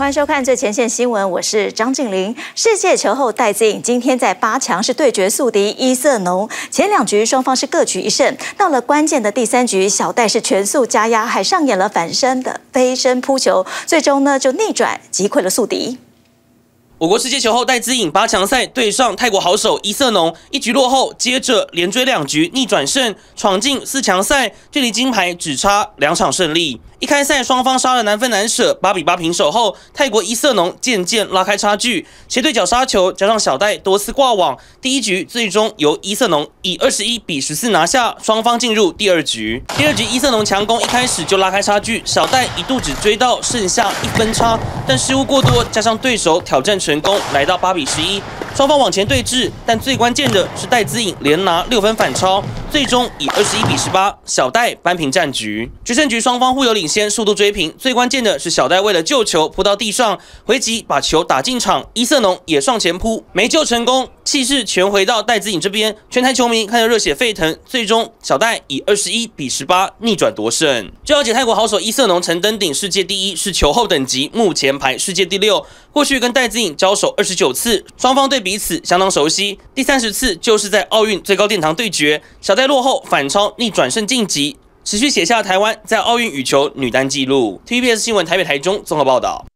欢迎收看最前线新闻，我是张静玲。世界球后戴资颖今天在八强是对决宿敌伊瑟农，前两局双方是各取一胜，到了关键的第三局，小戴是全速加压，还上演了反身的飞身扑球，最终呢就逆转击溃了宿敌。我国世界球后戴资颖八强赛对上泰国好手伊瑟农，一局落后，接着连追两局逆转胜，闯进四强赛，距离金牌只差两场胜利。一开赛双方杀了难分难舍，八比八平手后，泰国伊瑟农渐渐拉开差距，斜对角杀球加上小戴多次挂网，第一局最终由伊瑟农以二十一比十四拿下，双方进入第二局。第二局伊瑟农强攻，一开始就拉开差距，小戴一度只追到剩下一分差，但失误过多，加上对手挑战成功，来到八比十一，双方往前对峙，但最关键的是戴资颖连拿六分反超，最终以二十一比十八，小戴扳平战局。决胜局双方互有领。先速度追平，最关键的是小戴为了救球扑到地上，回击把球打进场，伊瑟农也上前扑，没救成功，气势全回到戴子颖这边，全台球迷看得热血沸腾。最终小戴以二十一比十八逆转夺胜。据了解，泰国好手伊瑟农曾登顶世界第一，是球后等级，目前排世界第六。过去跟戴子颖交手二十九次，双方对彼此相当熟悉。第三十次就是在奥运最高殿堂对决，小戴在落后反超逆转胜晋级。持续写下台湾在奥运羽球女单纪录。TVBS 新闻台北、台中综合报道。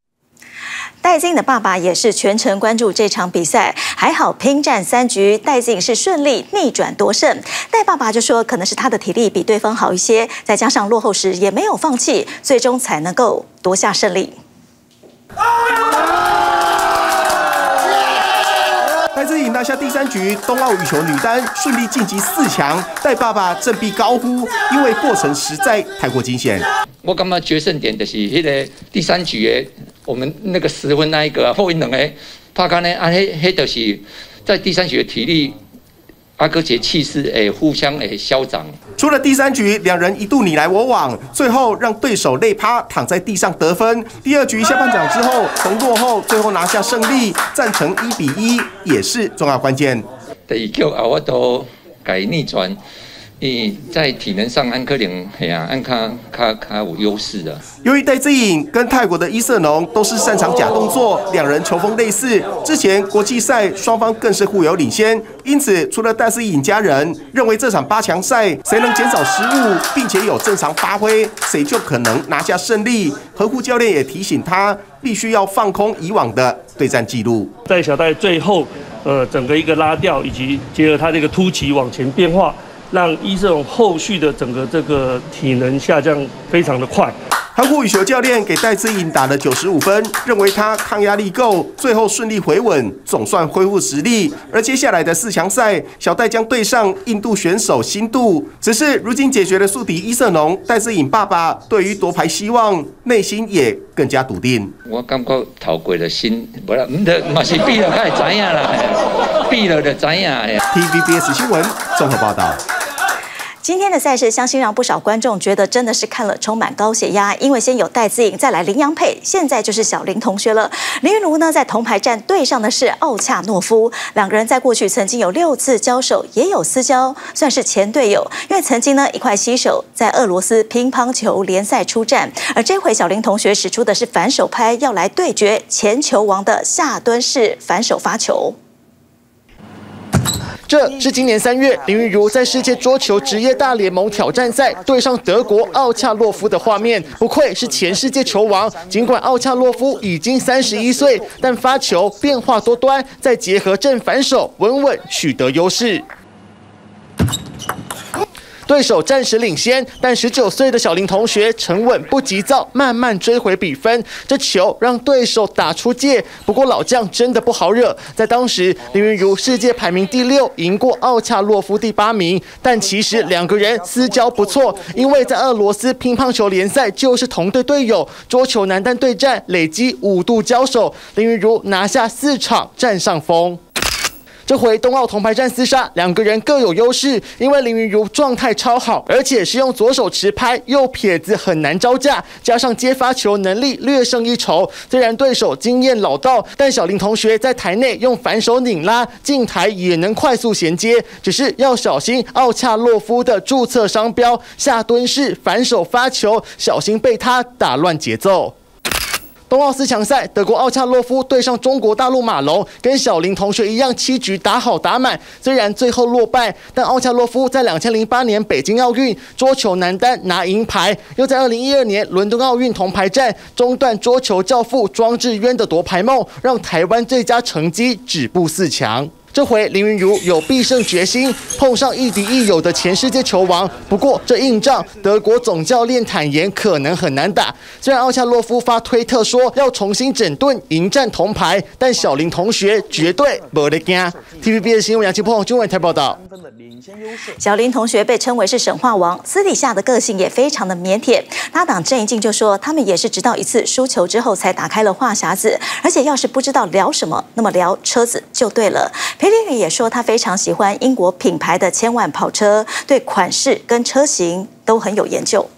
戴资颖的爸爸也是全程关注这场比赛，还好拼战三局，戴资颖是顺利逆转夺胜。戴爸爸就说，可能是他的体力比对方好一些，再加上落后时也没有放弃，最终才能够夺下胜利。戴资颖拿下第三局，冬奥羽球女单顺利晋级四强。带爸爸振臂高呼，因为过程实在太过惊险。我感觉决胜点就是迄个第三局的，我们那个十分那一个后一两个拍杆呢，啊，迄迄就是在第三局的体力。阿哥姐气势诶，互相诶嚣张。除了第三局，两人一度你来我往，最后让对手累趴躺在地上得分。第二局下半场之后，从落后最后拿下胜利，战成一比一，也是重要关键。第二局啊，我都改逆转。你在体能上，安科林嘿呀，安卡卡卡有优势的。由于戴资颖跟泰国的伊瑟农都是擅长假动作，两人球风类似，之前国际赛双方更是互有领先，因此除了戴资颖家人认为这场八强赛谁能减少失误，并且有正常发挥，谁就可能拿下胜利。何护教练也提醒他，必须要放空以往的对战记录。在小戴最后，呃，整个一个拉掉，以及结合他这个突起往前变化。让医生后续的整个这个体能下降非常的快。韩国羽球教练给戴资颖打了九十五分，认为他抗压力够，最后顺利回稳，总算恢复实力。而接下来的四强赛，小戴将对上印度选手新度。只是如今解决了宿敌伊瑟农，戴资颖爸爸对于夺牌希望内心也更加笃定。我感觉逃过了心，不是，唔得，嘛是比了，该知影啦，比了就知影。TVBS 新闻综合报道。今天的赛事，相信让不少观众觉得真的是看了充满高血压。因为先有戴资颖，再来林洋配，现在就是小林同学了。林云如呢，在铜牌战对上的是奥恰诺夫，两个人在过去曾经有六次交手，也有私交，算是前队友。因为曾经呢一块携手在俄罗斯乒乓球联赛出战，而这回小林同学使出的是反手拍，要来对决前球王的下蹲式反手发球。这是今年三月林育如在世界桌球职业大联盟挑战赛对上德国奥恰洛夫的画面。不愧是前世界球王，尽管奥恰洛夫已经三十一岁，但发球变化多端，再结合正反手，稳稳取得优势。对手暂时领先，但十九岁的小林同学沉稳不急躁，慢慢追回比分。这球让对手打出界，不过老将真的不好惹。在当时，林昀儒世界排名第六，赢过奥恰洛夫第八名。但其实两个人私交不错，因为在俄罗斯乒乓球联赛就是同队队友。桌球男单对战累积五度交手，林昀儒拿下四场，占上风。这回冬奥铜牌战厮杀，两个人各有优势，因为林昀儒状态超好，而且是用左手持拍，右撇子很难招架，加上接发球能力略胜一筹。虽然对手经验老道，但小林同学在台内用反手拧拉，近台也能快速衔接，只是要小心奥恰洛夫的注册商标下蹲式反手发球，小心被他打乱节奏。冬奥四强赛，德国奥恰洛夫对上中国大陆马龙，跟小林同学一样，七局打好打满。虽然最后落败，但奥恰洛夫在两千零八年北京奥运桌球男单拿银牌，又在二零一二年伦敦奥运铜牌战中断桌球教父庄智渊的夺牌梦，让台湾最佳成绩止步四强。这回林云如有必胜决心，碰上亦敌亦友的前世界球王。不过这硬仗，德国总教练坦言可能很难打。虽然奥恰洛夫发推特说要重新整顿迎战铜牌，但小林同学绝对不得惊。TVB 的新闻杨清鹏，中文台报道。小林同学被称为是神话王，私底下的个性也非常的腼腆。搭档郑怡静就说，他们也是直到一次输球之后才打开了话匣子，而且要是不知道聊什么，那么聊车子就对了。裴丽宇也说，她非常喜欢英国品牌的千万跑车，对款式跟车型都很有研究。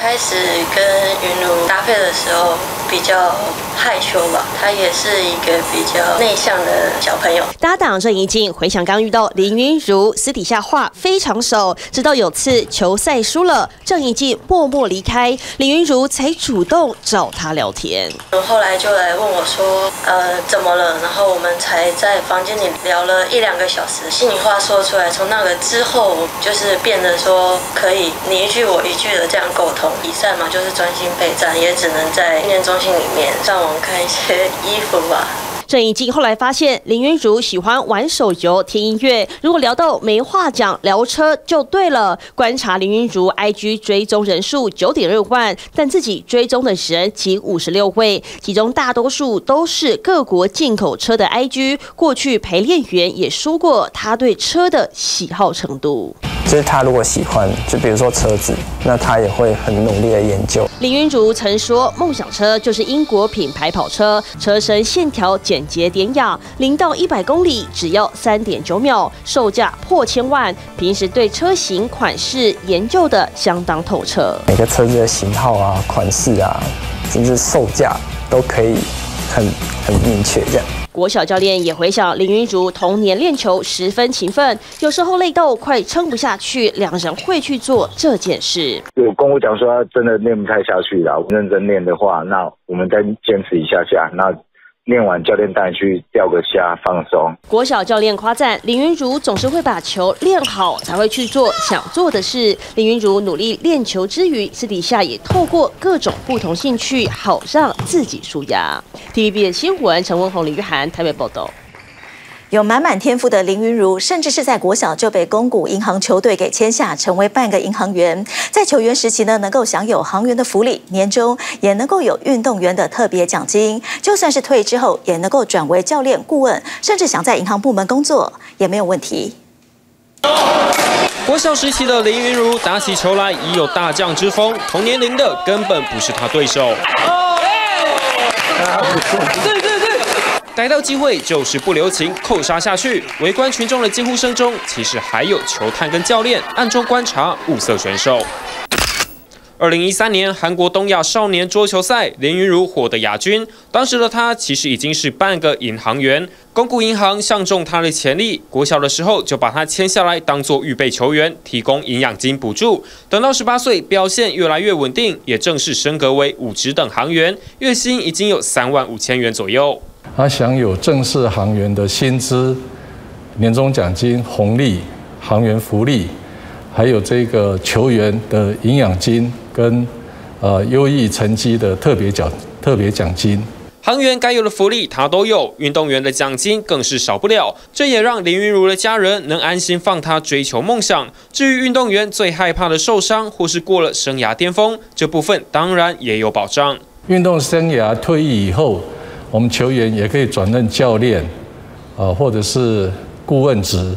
开始跟云茹搭配的时候比较害羞吧，他也是一个比较内向的小朋友。搭档郑怡静回想刚遇到林云茹，私底下话非常少，直到有次球赛输了，郑怡静默默离开，林云茹才主动找他聊天。后来就来问我说，呃，怎么了？然后我们才在房间里聊了一两个小时，心里话说出来。从那个之后，就是变得说可以你一句我一句的这样沟通。比赛嘛，就是专心备战，也只能在训练中心里面上网看一些衣服吧。郑怡静后来发现林云如喜欢玩手游、听音乐，如果聊到没话讲，聊车就对了。观察林云如 IG 追踪人数九点六万，但自己追踪的人仅五十六位，其中大多数都是各国进口车的 IG。过去陪练员也说过他对车的喜好程度。就是他如果喜欢，就比如说车子，那他也会很努力的研究。林云竹曾说，梦想车就是英国品牌跑车，车身线条简洁典雅，零到一百公里只要三点九秒，售价破千万。平时对车型款式研究的相当透彻，每个车子的型号啊、款式啊，甚至售价都可以很很明确这样。国小教练也回想林云竹童年练球十分勤奋，有时候累到快撑不下去，两人会去做这件事。有跟我讲说他真的练不太下去了，认真练的话，那我们再坚持一下下。那练完教练带去钓个虾放松。国小教练夸赞林云如总是会把球练好，才会去做想做的事。林云如努力练球之余，私底下也透过各种不同兴趣，好让自己舒压。TVB 的新闻，陈文宏、李玉涵台北报道。有满满天赋的林云如，甚至是在国小就被公股银行球队给签下，成为半个银行员。在球员时期呢，能够享有行员的福利，年终也能够有运动员的特别奖金。就算是退役之后，也能够转为教练、顾问，甚至想在银行部门工作也没有问题。国小时期的林云如打起球来已有大将之风，同年龄的根本不是他对手。逮到机会就是不留情，扣杀下去。围观群众的惊呼声中，其实还有球探跟教练暗中观察物色选手。二零一三年韩国东亚少年桌球赛，林云如获得亚军。当时的他其实已经是半个银行员，公股银行相中他的潜力，国小的时候就把他签下来当做预备球员，提供营养金补助。等到十八岁，表现越来越稳定，也正式升格为五职等行员，月薪已经有三万五千元左右。他享有正式航员的薪资、年终奖金、红利、航员福利，还有这个球员的营养金。跟呃优异成绩的特别奖特别奖金，航员该有的福利他都有，运动员的奖金更是少不了。这也让林云如的家人能安心放他追求梦想。至于运动员最害怕的受伤或是过了生涯巅峰，这部分当然也有保障。运动生涯退役以后，我们球员也可以转任教练，啊，或者是顾问职，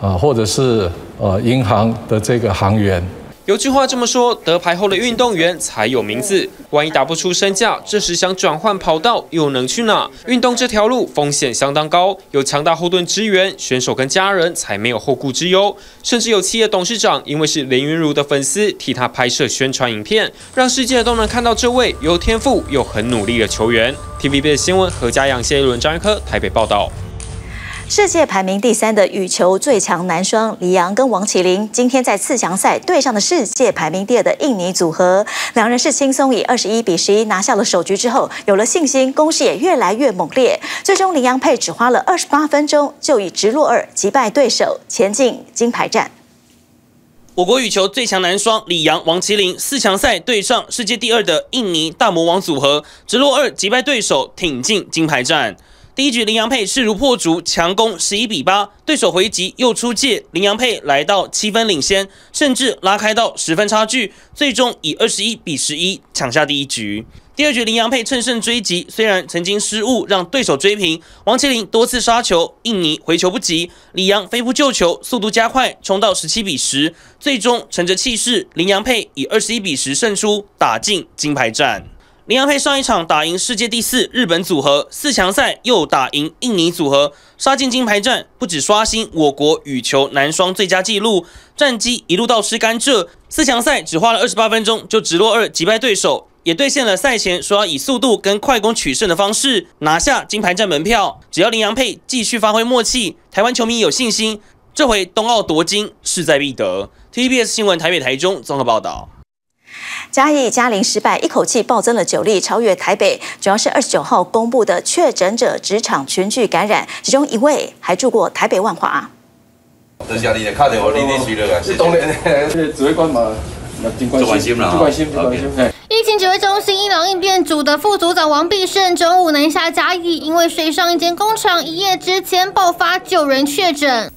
啊，或者是呃银行的这个行员。有句话这么说：得牌后的运动员才有名字。万一打不出身价，这时想转换跑道又能去哪？运动这条路风险相当高，有强大后盾支援，选手跟家人才没有后顾之忧。甚至有企业董事长因为是林云如的粉丝，替他拍摄宣传影片，让世界都能看到这位有天赋又很努力的球员。TVB 的新闻何家阳、谢一伦、张一科台北报道。世界排名第三的羽球最强男双李阳跟王麒麟，今天在次强赛对上的世界排名第二的印尼组合，两人是轻松以二十一比十一拿下了首局之后，有了信心，攻势也越来越猛烈。最终林洋配只花了二十八分钟就以直落二击败对手，前进金牌战。我国羽球最强男双李阳、王麒麟四强赛对上世界第二的印尼大魔王组合，直落二击败对手，挺进金牌战。第一局，林洋配势如破竹，强攻十一比八。对手回击又出界，林洋配来到七分领先，甚至拉开到十分差距，最终以二十一比十一抢下第一局。第二局，林洋配乘胜追击，虽然曾经失误让对手追平，王麒麟多次杀球，印尼回球不及，李阳飞扑救球，速度加快，冲到十七比十，最终乘着气势，林洋配以二十一比十胜出，打进金牌战。林洋配上一场打赢世界第四日本组合，四强赛又打赢印尼组合，杀进金牌战，不止刷新我国羽球男双最佳纪录，战绩一路倒吃甘蔗。四强赛只花了二十八分钟就直落二击败对手，也兑现了赛前说要以速度跟快攻取胜的方式拿下金牌战门票。只要林洋配继续发挥默契，台湾球迷有信心，这回冬奥夺金势在必得。TVBS 新闻台北、台中综合报道。嘉义嘉陵失败，一口气暴增了九例，超越台北。主要是二十九号公布的确诊者职场群聚感染，其中一位还住过台北万华。这是你的卡电话，你你去了啊？是当然，指挥官嘛，就关心关心，就关心。疫情指挥中心医疗应变组的副组长王必胜中午南下嘉义，因为水上一间工厂一夜之间爆发九人确诊。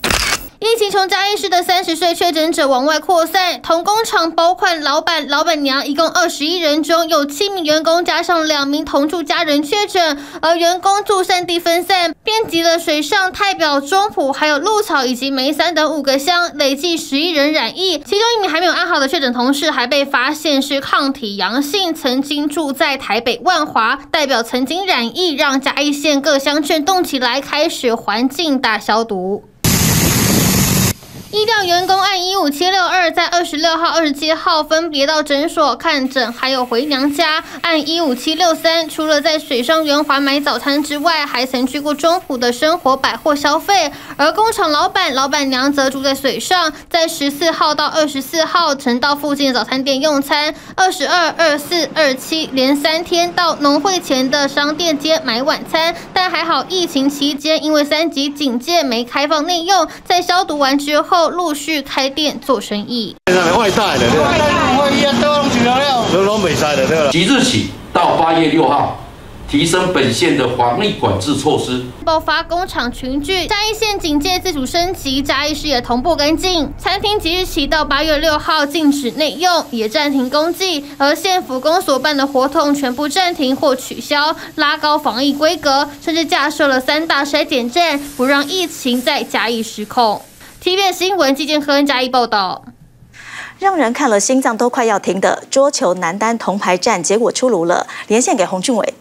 疫情从嘉义市的三十岁确诊者往外扩散，同工厂包括老板、老板娘，一共二十一人中有七名员工加上两名同住家人确诊，而员工住散地分散，遍及了水上、太表、中埔，还有鹿草以及梅山等五个乡，累计十一人染疫。其中一名还没有安好的确诊同事还被发现是抗体阳性，曾经住在台北万华，代表曾经染疫，让嘉义县各乡镇动起来，开始环境大消毒。医调员工按一五七六二，在二十六号、二十七号分别到诊所看诊，还有回娘家。按一五七六三，除了在水上圆环买早餐之外，还曾去过中埔的生活百货消费。而工厂老板、老板娘则住在水上，在十四号到二十四号曾到附近的早餐店用餐。二十二、二四、二七连三天到农会前的商店街买晚餐，但还好疫情期间因为三级警戒没开放内用，在消毒完之后。后陆续开店做生意。外带的，即日起到八月六号。提升本县的防疫管制措施。爆发工厂群聚，嘉义县警戒自主升级，嘉义市也同步跟进。餐厅即日起到八月六号禁止内用，也暂停公祭，而县府公所办的活动全部暂停或取消，拉高防疫规格，甚至架设了三大筛检站，不让疫情在嘉义失控。TVB 新闻纪见和嘉义报道。让人看了心脏都快要停的桌球男单铜牌战结果出炉了，连线给洪俊伟。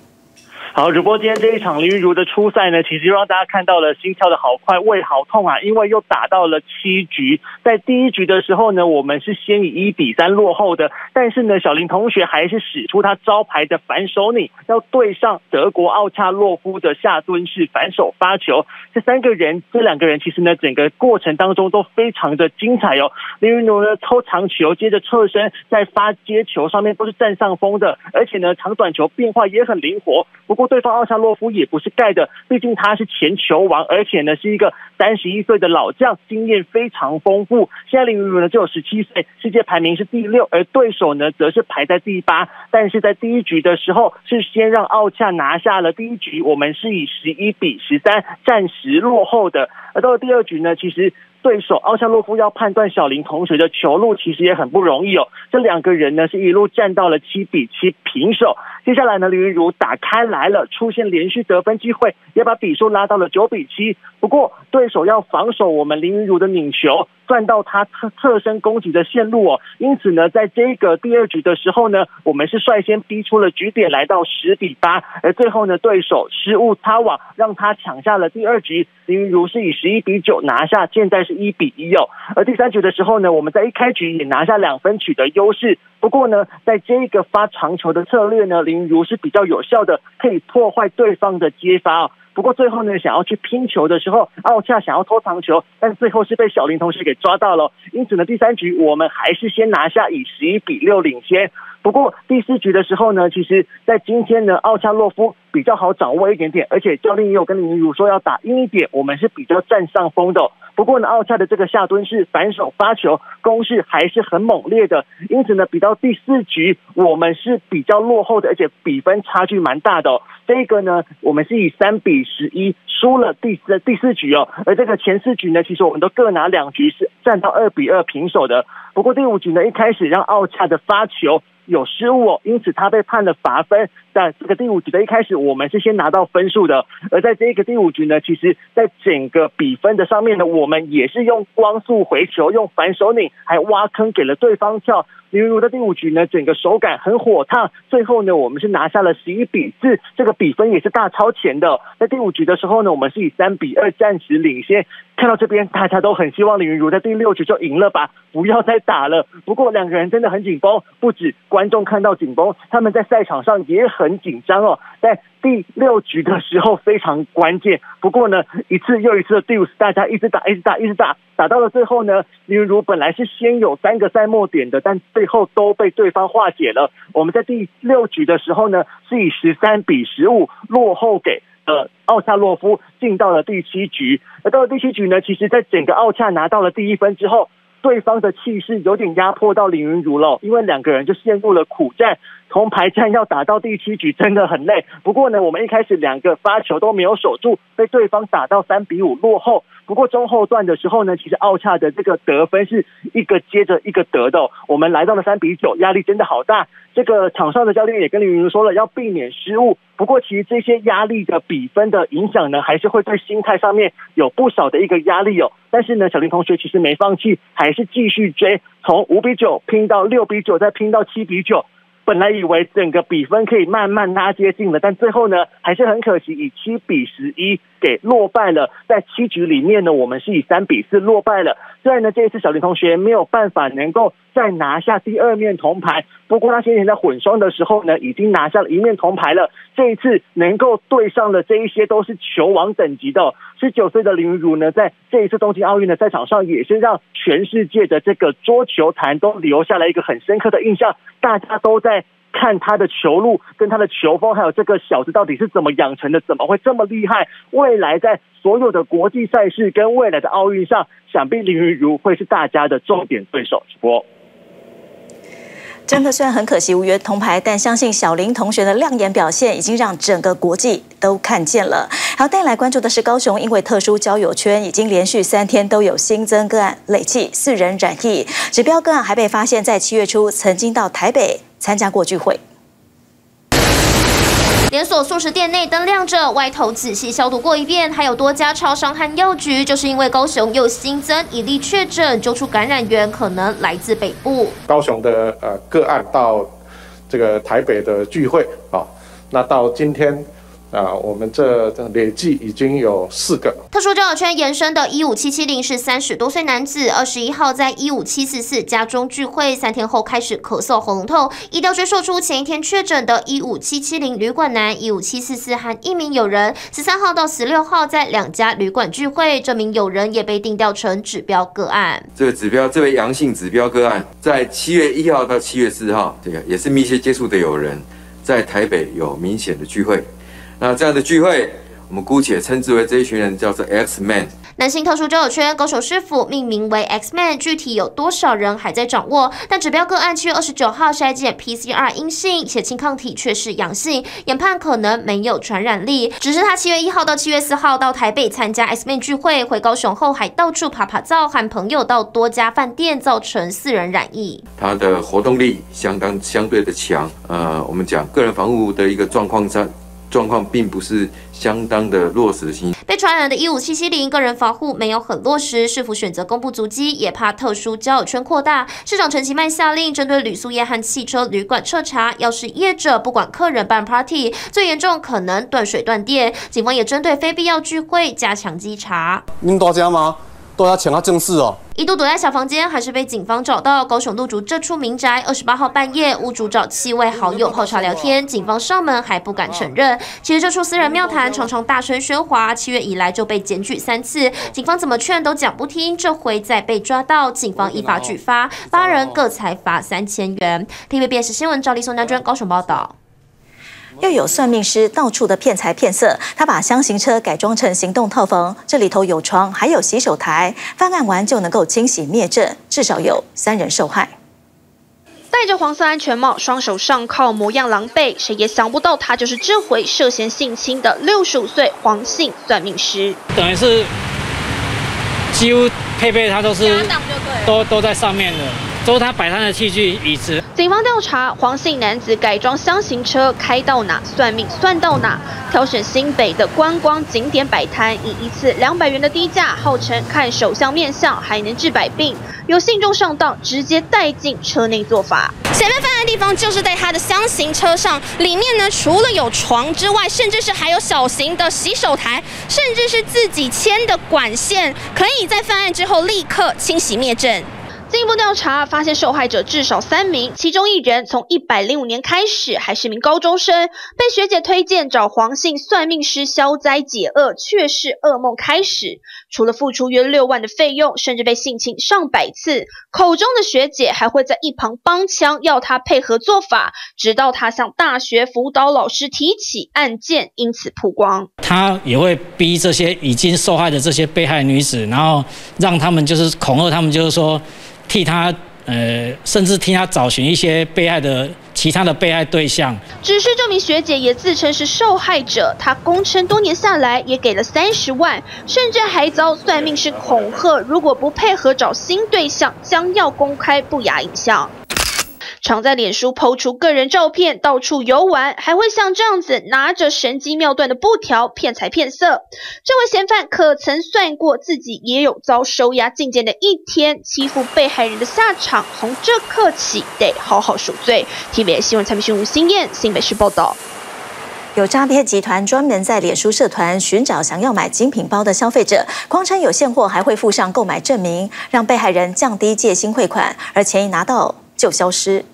好，主播，今天这一场林云如的初赛呢，其实让大家看到了心跳的好快，胃好痛啊，因为又打到了七局。在第一局的时候呢，我们是先以一比三落后的，但是呢，小林同学还是使出他招牌的反手拧，要对上德国奥恰洛夫的下蹲式反手发球。这三个人，这两个人其实呢，整个过程当中都非常的精彩哦。林云如呢，抽长球，接着侧身，在发接球上面都是占上风的，而且呢，长短球变化也很灵活。不过，对方奥恰洛夫也不是盖的，毕竟他是前球王，而且呢是一个三十一岁的老将，经验非常丰富。现在林云如呢只有十七岁，世界排名是第六，而对手呢则是排在第八。但是在第一局的时候，是先让奥恰拿下了第一局，我们是以十一比十三暂时落后的。而到了第二局呢，其实。对手奥夏洛夫要判断小林同学的球路，其实也很不容易哦。这两个人呢是一路战到了七比七平手。接下来呢，林云儒打开来了，出现连续得分机会，也把比数拉到了九比七。不过对手要防守我们林云儒的拧球，算到他侧侧身攻击的线路哦。因此呢，在这个第二局的时候呢，我们是率先逼出了局点，来到十比八。而最后呢，对手失误擦网，让他抢下了第二局。林云如是以十一比九拿下，现在是。一比一哦，而第三局的时候呢，我们在一开局也拿下两分，取得优势。不过呢，在这个发长球的策略呢，林如是比较有效的，可以破坏对方的接发哦。不过最后呢，想要去拼球的时候，奥恰想要偷长球，但最后是被小林同学给抓到了。因此呢，第三局我们还是先拿下，以十一比六领先。不过第四局的时候呢，其实在今天呢，奥恰洛夫比较好掌握一点点，而且教练也有跟林如说要打硬一点，我们是比较占上风的。不过呢，奥恰的这个下蹲式反手发球攻势还是很猛烈的，因此呢，比到第四局我们是比较落后的，而且比分差距蛮大的。这个呢，我们是以三比十一输了第四第四局哦，而这个前四局呢，其实我们都各拿两局是战到二比二平手的。不过第五局呢，一开始让奥恰的发球。有失误哦，因此他被判了罚分。在这个第五局的一开始，我们是先拿到分数的。而在这个第五局呢，其实在整个比分的上面呢，我们也是用光速回球、用反手拧，还挖坑给了对方跳。例如在第五局呢，整个手感很火烫，最后呢，我们是拿下了十一比四，这个比分也是大超前的。在第五局的时候呢，我们是以三比二暂时领先。看到这边，大家都很希望李云茹在第六局就赢了吧，不要再打了。不过两个人真的很紧绷，不止观众看到紧绷，他们在赛场上也很紧张哦。在第六局的时候非常关键，不过呢，一次又一次的 deuce，大家一直打，一直打，一直打，打到了最后呢，李云茹本来是先有三个赛末点的，但最后都被对方化解了。我们在第六局的时候呢，是以十三比十五落后给。呃，奥恰洛夫进到了第七局，那到了第七局呢，其实在整个奥恰拿到了第一分之后，对方的气势有点压迫到林云如了，因为两个人就陷入了苦战，铜牌战要打到第七局真的很累。不过呢，我们一开始两个发球都没有守住，被对方打到三比五落后。不过中后段的时候呢，其实奥恰的这个得分是一个接着一个得的，我们来到了三比九，压力真的好大。这个场上的教练也跟林云说了，要避免失误。不过，其实这些压力的比分的影响呢，还是会对心态上面有不少的一个压力哦。但是呢，小林同学其实没放弃，还是继续追，从五比九拼到六比九，再拼到七比九。本来以为整个比分可以慢慢拉接近了，但最后呢，还是很可惜，以七比十一给落败了。在七局里面呢，我们是以三比四落败了。虽然呢，这一次小林同学没有办法能够再拿下第二面铜牌，不过他先前在混双的时候呢，已经拿下了一面铜牌了。这一次能够对上了这一些都是球王等级的。十九岁的林如呢，在这一次东京奥运的赛场上，也是让全世界的这个桌球坛都留下了一个很深刻的印象。大家都在看他的球路、跟他的球风，还有这个小子到底是怎么养成的，怎么会这么厉害？未来在所有的国际赛事跟未来的奥运上，想必林云如会是大家的重点对手。直播。真的虽然很可惜无缘铜牌，但相信小林同学的亮眼表现已经让整个国际都看见了。好，带来关注的是高雄，因为特殊交友圈已经连续三天都有新增个案，累计四人染疫。指标个案还被发现，在七月初曾经到台北参加过聚会。连锁素食店内灯亮着，外头仔细消毒过一遍，还有多家超商和药局，就是因为高雄又新增一例确诊，揪出感染源可能来自北部。高雄的呃个案到这个台北的聚会啊，那到今天。啊，我们这累计已经有四个特殊交友圈延伸的。一五七七零是三十多岁男子，二十一号在一五七四四家中聚会，三天后开始咳嗽、喉咙痛，医调追溯出前一天确诊的一五七七零旅馆男一五七四四和一名友人，十三号到十六号在两家旅馆聚会，这名友人也被定调成指标个案。这个指标，这位阳性指标个案，在七月一号到七月四号，这个也是密切接触的友人，在台北有明显的聚会。那这样的聚会，我们姑且称之为这一群人叫做 X Man。男性特殊交友圈，高手师傅命名为 X Man，具体有多少人还在掌握。但指标个案七月二十九号筛检 PCR 阴性，且清抗体却是阳性，研判可能没有传染力。只是他七月一号到七月四号到台北参加 X Man 聚会，回高雄后还到处爬爬灶，喊朋友到多家饭店，造成四人染疫。他的活动力相当相对的强，呃，我们讲个人防护的一个状况在。状况并不是相当的落实性。被传染的一五七七零个人防护没有很落实，是否选择公布足迹，也怕特殊交友圈扩大。市长陈其迈下令针对旅宿业和汽车旅馆彻查，要是业者不管客人办 party，最严重可能断水断电。警方也针对非必要聚会加强稽查。您大家吗？都要请他正式哦。一度躲在小房间，还是被警方找到。高雄路竹这处民宅，二十八号半夜，屋主找七位好友泡茶聊天，警方上门还不敢承认。其实这处私人庙坛常常大声喧哗，七月以来就被检举三次，警方怎么劝都讲不听。这回再被抓到，警方依法举发，八人各裁罚三千元。TVBS 新闻赵丽宋家娟高雄报道。又有算命师到处的骗财骗色，他把箱型车改装成行动套房，这里头有床，还有洗手台，翻案完就能够清洗灭证，至少有三人受害。戴着黄色安全帽，双手上铐，模样狼狈，谁也想不到他就是这回涉嫌性侵的六十五岁黄姓算命师。等于是几乎配备他都是都都在上面的。都他摆摊的器具、椅子。警方调查，黄姓男子改装箱型车，开到哪算命算到哪，挑选新北的观光景点摆摊，以一次两百元的低价，号称看手相面相还能治百病。有信众上当，直接带进车内做法。前面犯案的地方就是在他的箱型车上，里面呢除了有床之外，甚至是还有小型的洗手台，甚至是自己牵的管线，可以在犯案之后立刻清洗灭证。进一步调查发现，受害者至少三名，其中一人从一百零五年开始还是名高中生，被学姐推荐找黄姓算命师消灾解厄，却是噩梦开始。除了付出约六万的费用，甚至被性侵上百次，口中的学姐还会在一旁帮腔，要他配合做法，直到他向大学辅导老师提起案件，因此曝光。他也会逼这些已经受害的这些被害女子，然后让他们就是恐吓他们，就是说。替他，呃，甚至替他找寻一些被害的其他的被害对象。只是这名学姐也自称是受害者，她供称多年下来也给了三十万，甚至还遭算命师恐吓，如果不配合找新对象，将要公开不雅影像。常在脸书抛出个人照片，到处游玩，还会像这样子拿着神机妙断的布条骗财骗色。这位嫌犯可曾算过自己也有遭收押进监的一天，欺负被害人的下场，从这刻起得好好赎罪。TVB 新闻采访新吴新燕新北市报道。有诈骗集团专门在脸书社团寻找想要买精品包的消费者，谎称有现货，还会附上购买证明，让被害人降低戒心汇款，而钱一拿到就消失。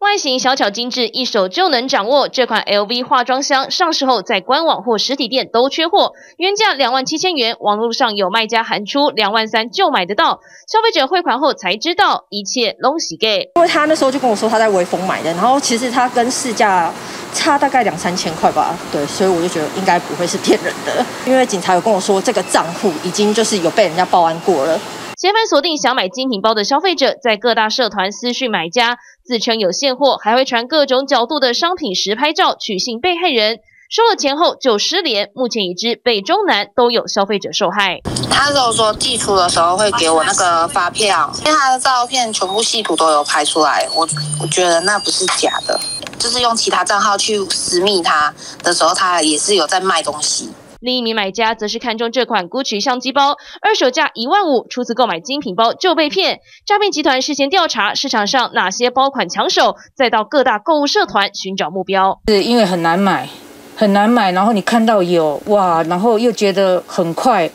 外形小巧精致，一手就能掌握。这款 LV 化妆箱上市后，在官网或实体店都缺货，原价两万七千元，网络上有卖家喊出两万三就买得到。消费者汇款后才知道，一切拢是假。因为他那时候就跟我说他在微风买的，然后其实他跟市价差大概两三千块吧，对，所以我就觉得应该不会是骗人的。因为警察有跟我说，这个账户已经就是有被人家报案过了。嫌犯锁定想买精品包的消费者，在各大社团私讯买家，自称有现货，还会传各种角度的商品实拍照取信被害人，收了钱后就失联。目前已知北中南都有消费者受害。他有说寄出的时候会给我那个发票，因为他的照片全部细图都有拍出来，我我觉得那不是假的，就是用其他账号去私密他的时候，他也是有在卖东西。另一名买家则是看中这款 Gucci 相机包，二手价一万五，初次购买精品包就被骗。诈骗集团事先调查市场上哪些包款抢手，再到各大购物社团寻找目标。是因为很难买，很难买，然后你看到有哇，然后又觉得很快，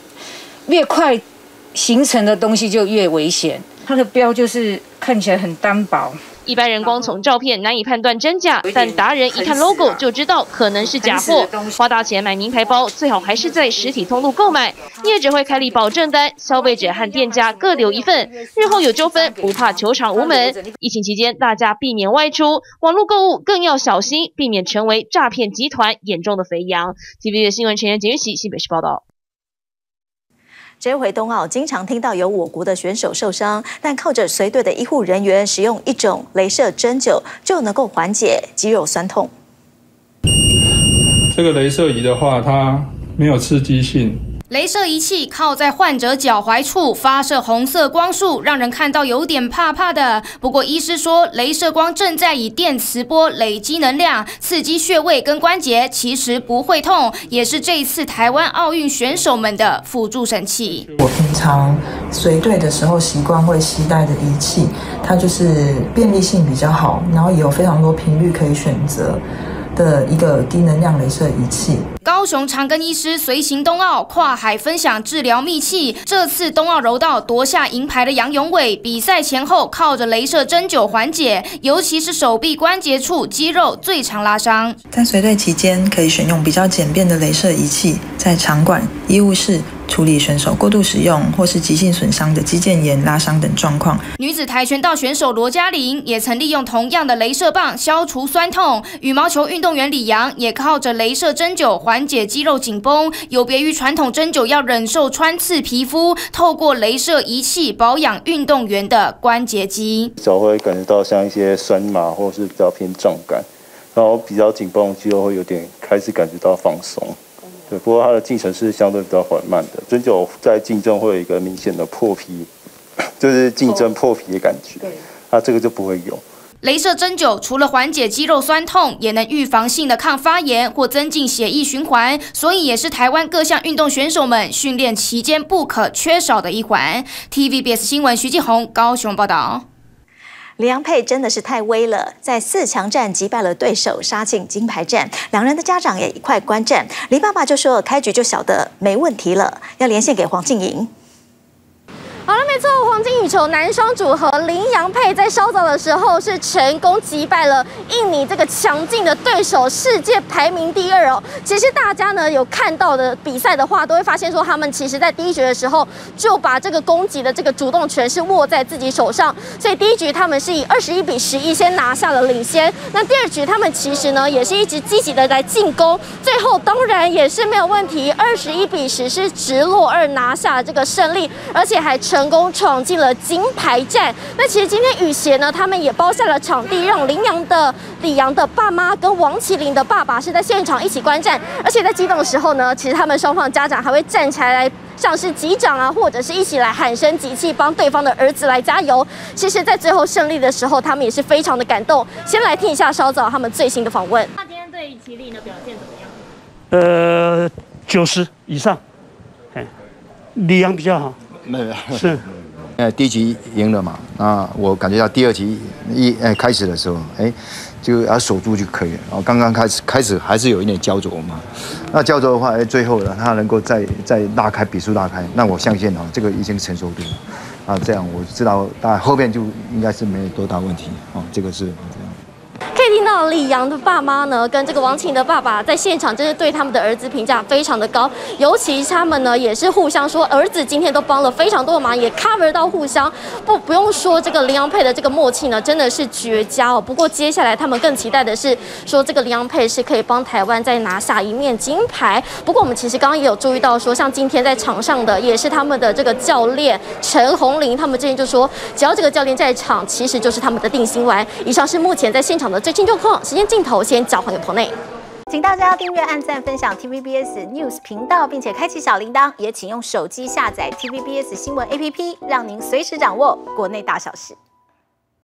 越快形成的东西就越危险。它的标就是看起来很单薄。一般人光从照片难以判断真假，但达人一看 logo 就知道可能是假货。花大钱买名牌包，最好还是在实体通路购买，业者会开立保证单，消费者和店家各留一份，日后有纠纷不怕球场无门。疫情期间，大家避免外出，网络购物更要小心，避免成为诈骗集团眼中的肥羊。TV 的新闻成员简玉喜新北市报道。这回冬奥，经常听到有我国的选手受伤，但靠着随队的医护人员使用一种镭射针灸，就能够缓解肌肉酸痛。这个镭射仪的话，它没有刺激性。镭射仪器靠在患者脚踝处发射红色光束，让人看到有点怕怕的。不过医师说，镭射光正在以电磁波累积能量，刺激穴位跟关节，其实不会痛，也是这一次台湾奥运选手们的辅助神器。我平常随队的时候习惯会携带的仪器，它就是便利性比较好，然后也有非常多频率可以选择。的一个低能量镭射仪器。高雄长庚医师随行冬奥跨海分享治疗秘器。这次冬奥柔道夺下银牌的杨永伟，比赛前后靠着镭射针灸缓解，尤其是手臂关节处肌肉最常拉伤。在随队期间，可以选用比较简便的镭射仪器，在场馆、医务室。处理选手过度使用或是急性损伤的肌腱炎、拉伤等状况。女子跆拳道选手罗嘉玲也曾利用同样的镭射棒消除酸痛。羽毛球运动员李阳也靠着镭射针灸缓解肌肉紧绷。有别于传统针灸要忍受穿刺皮肤，透过镭射仪器保养运动员的关节肌。脚会感觉到像一些酸麻或是比较偏胀感，然后比较紧绷的肌肉会有点开始感觉到放松。对，不过它的进程是相对比较缓慢的。针灸在竞争会有一个明显的破皮，就是竞争破皮的感觉。对，它这个就不会有。镭射针灸除了缓解肌肉酸痛，也能预防性的抗发炎或增进血液循环，所以也是台湾各项运动选手们训练期间不可缺少的一环。TVBS 新闻徐继红高雄报道。李阳佩真的是太威了，在四强战击败了对手，杀进金牌战。两人的家长也一块观战。李爸爸就说：“开局就晓得没问题了，要连线给黄静莹。”好了，没错，黄金羽球男双组合林洋配在稍早的时候是成功击败了印尼这个强劲的对手，世界排名第二哦。其实大家呢有看到的比赛的话，都会发现说他们其实在第一局的时候就把这个攻击的这个主动权是握在自己手上，所以第一局他们是以二十一比十一先拿下了领先。那第二局他们其实呢也是一直积极的来进攻，最后当然也是没有问题，二十一比十是直落二拿下了这个胜利，而且还成。成功闯进了金牌战。那其实今天羽协呢，他们也包下了场地，让林阳的李阳的爸妈跟王麒麟的爸爸是在现场一起观战。而且在激动的时候呢，其实他们双方家长还会站起来，像是击掌啊，或者是一起来喊声集气，帮对方的儿子来加油。其实，在最后胜利的时候，他们也是非常的感动。先来听一下稍早他们最新的访问。那今天对麒麟的表现怎么样？呃，九十以上。哎，李阳比较好。没有是，呃，第一局赢了嘛，那我感觉到第二局一呃开始的时候，哎，就要守住就可以了。然后刚刚开始开始还是有一点焦灼嘛，那焦灼的话，哎，最后呢，他能够再再拉开比数拉开，那我相信啊，这个已经成熟度了，啊，这样我知道大概后面就应该是没有多大问题啊，这个是。可以听到李阳的爸妈呢，跟这个王晴的爸爸在现场，真是对他们的儿子评价非常的高。尤其他们呢，也是互相说，儿子今天都帮了非常多的忙，也 cover 到互相。不，不用说这个林阳配的这个默契呢，真的是绝佳哦。不过接下来他们更期待的是，说这个林阳配是可以帮台湾再拿下一面金牌。不过我们其实刚刚也有注意到，说像今天在场上的也是他们的这个教练陈红林，他们之前就说，只要这个教练在场，其实就是他们的定心丸。以上是目前在现场的最新时间镜头先交还给棚内，请大家订阅、按赞、分享 TVBS News 频道，并且开启小铃铛，也请用手机下载 TVBS 新闻 APP，让您随时掌握国内大小事。